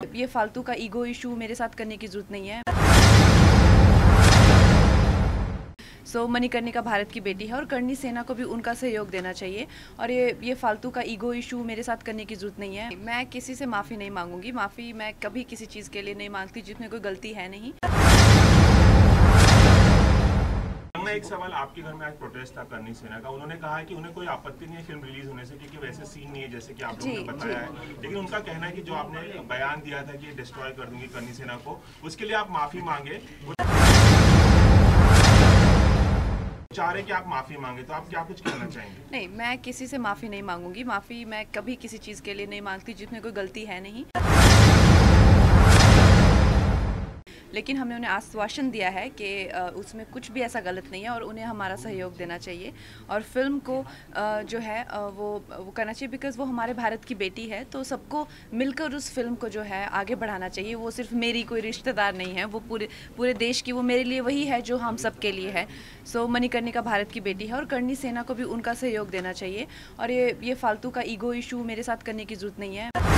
ये फालतू का ईगो इशू मेरे साथ करने की ज़रूरत नहीं है। सो so, मणिकर्णिका भारत की बेटी है और करणी सेना को भी उनका सहयोग देना चाहिए और ये ये फालतू का ईगो इशू मेरे साथ करने की ज़रूरत नहीं है। मैं किसी से माफ़ी नहीं मांगूँगी। माफ़ी मैं कभी किसी चीज़ के लिए नहीं मांगती जिसमें कोई गलती है नहीं। एक सवाल आपके घर में आज प्रोटेस्ट था करनी सेना का। उन्होंने कहा है कि उन्हें कोई आपत्ति नहीं है फ़िल्म रिलीज़ होने से क्योंकि वैसे सीन नहीं है जैसे कि आप लोगों ने बताया है। लेकिन उनका कहना है कि जो आपने बयान दिया था कि डिस्ट्रॉय कर दूँगी करनी सेना को उसके लिए आप माफ़ी मांगे। चाह रहे कि आप माफ़ी मांगे तो आप क्या कुछ कहना चाहेंगे? नहीं मैं किसी से माफ़ी नहीं मांगूँगी। माफ़ी मैं कभी किसी चीज़ के लिए नहीं मांगती जिसमें कोई गलती है नहीं। लेकिन हमने उन्हें आश्वासन दिया है कि उसमें कुछ भी ऐसा गलत नहीं है और उन्हें हमारा सहयोग देना चाहिए। और फ़िल्म को जो है वो वो करना चाहिए बिकॉज़ वो हमारे भारत की बेटी है तो सबको मिलकर उस फ़िल्म को जो है आगे बढ़ाना चाहिए। वो सिर्फ़ मेरी कोई रिश्तेदार नहीं है, वो पूरे पूरे देश की, वो मेरे लिए वही है जो हम सब के लिए है। सो मणिकर्णिका भारत की बेटी है और करणी सेना को भी उनका सहयोग देना चाहिए। और ये ये फालतू का ईगो इशू मेरे साथ करने की ज़रूरत नहीं है।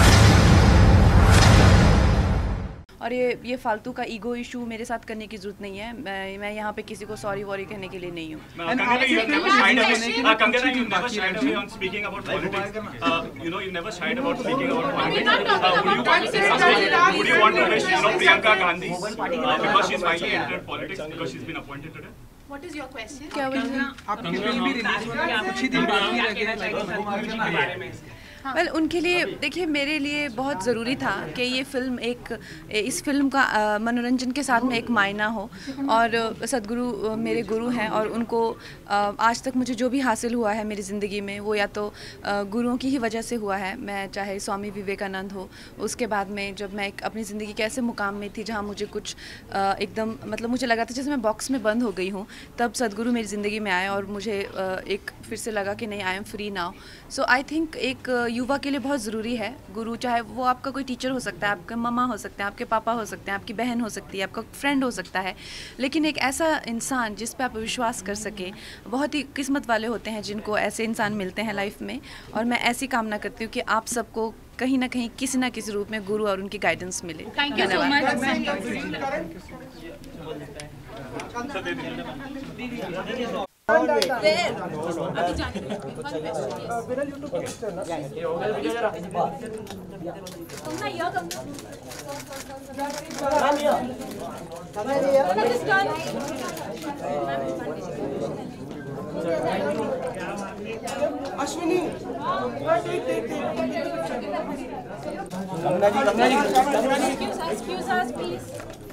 और ये ये फालतू का ईगो इशू मेरे साथ करने की ज़रूरत नहीं है। मैं मैं यहाँ पे किसी को सॉरी वॉरी कहने के लिए नहीं हूँ। What is your question? क्या आपकी फ़िल्म भी रिलीज़ होने कुछ ही दिन बाकी रह गए वेल well, उनके लिए देखिए मेरे लिए बहुत ज़रूरी था कि ये फ़िल्म एक इस फ़िल्म का मनोरंजन के साथ में एक मायना हो। और सदगुरु मेरे गुरु हैं और उनको आज तक मुझे जो भी हासिल हुआ है मेरी ज़िंदगी में वो या तो गुरुओं की ही वजह से हुआ है। मैं चाहे स्वामी विवेकानंद हो उसके बाद में जब मैं एक अपनी ज़िंदगी के ऐसे मुकाम में थी जहाँ मुझे कुछ एकदम मतलब मुझे लगा था जैसे मैं बॉक्स में बंद हो गई हूँ तब सदगुरु मेरी ज़िंदगी में आए और मुझे एक फिर से लगा कि नहीं I am free now so I think एक युवा के लिए बहुत ज़रूरी है। गुरु चाहे वो आपका कोई टीचर हो सकता है आपके ममा हो सकते हैं आपके पापा हो सकते हैं आपकी बहन हो सकती है आपका फ्रेंड हो सकता है। लेकिन एक ऐसा इंसान जिस पर आप विश्वास कर सके बहुत ही किस्मत वाले होते हैं जिनको ऐसे इंसान मिलते हैं लाइफ में। और मैं ऐसी कामना करती हूँ कि आप सबको कहीं ना कहीं किसी ना किसी रूप में गुरु और उनकी गाइडेंस मिले। धन्यवाद। मेरा YouTube पे ना तुम ना ये Ashwini Excuse us, excuse us, please.